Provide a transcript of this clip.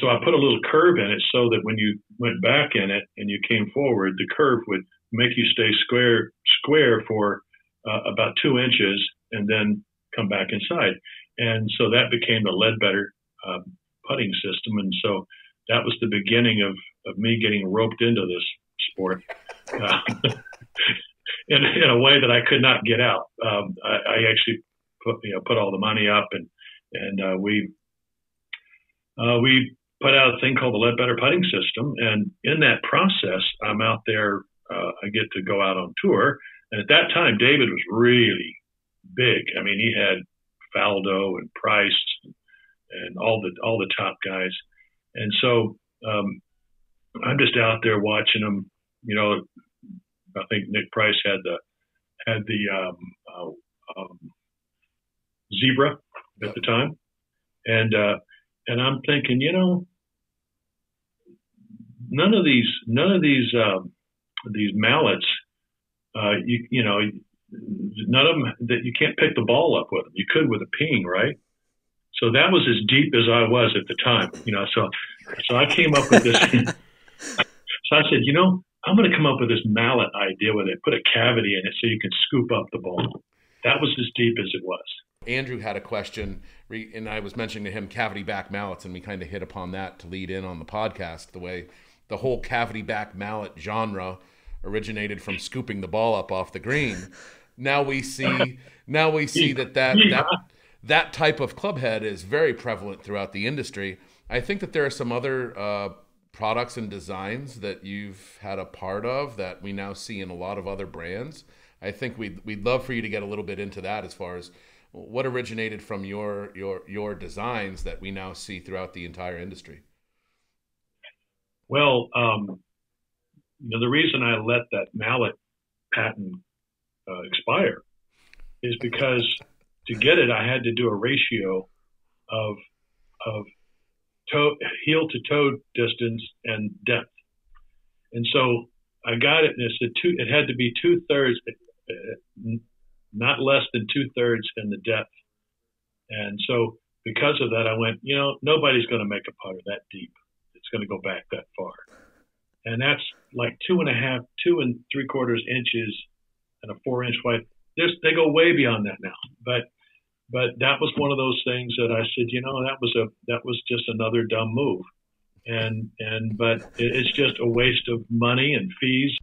So I put a little curve in it so that when you went back in it and you came forward, the curve would make you stay square square for uh, about two inches and then come back inside. And so that became the Leadbetter uh, putting system. And so that was the beginning of, of me getting roped into this sport uh, in, in a way that I could not get out. Um, I, I, actually put, you know, put all the money up and, and uh, we, uh, we put out a thing called the Leadbetter putting system. And in that process, I'm out there, uh, I get to go out on tour. And at that time, David was really big. I mean, he had Faldo and Price and, and all the all the top guys. And so um, I'm just out there watching them. You know, I think Nick Price had the had the um, uh, um, zebra at the time, and uh, and I'm thinking, you know, none of these none of these um, these mallets, uh, you you know, none of them that you can't pick the ball up with them. You could with a ping, right? So that was as deep as I was at the time, you know. So, so I came up with this. so I said, you know, I'm going to come up with this mallet idea where they put a cavity in it so you can scoop up the ball. That was as deep as it was. Andrew had a question, and I was mentioning to him cavity back mallets, and we kind of hit upon that to lead in on the podcast. The way the whole cavity back mallet genre originated from scooping the ball up off the green. Now we see, now we see that that that that type of club head is very prevalent throughout the industry. I think that there are some other uh, products and designs that you've had a part of that we now see in a lot of other brands. I think we'd we'd love for you to get a little bit into that as far as what originated from your your your designs that we now see throughout the entire industry. Well, um, you know, the reason I let that mallet patent uh, expire is because to get it, I had to do a ratio of of toe, heel to toe distance and depth, and so I got it, and it said two. It had to be two thirds, uh, not less than two thirds in the depth, and so because of that, I went. You know, nobody's going to make a putter that deep. It's going to go back that far, and that's like two and a half, two and three quarters inches, and a four inch wide. There's, they go way beyond that now, but but that was one of those things that I said, you know, that was a that was just another dumb move, and and but it's just a waste of money and fees.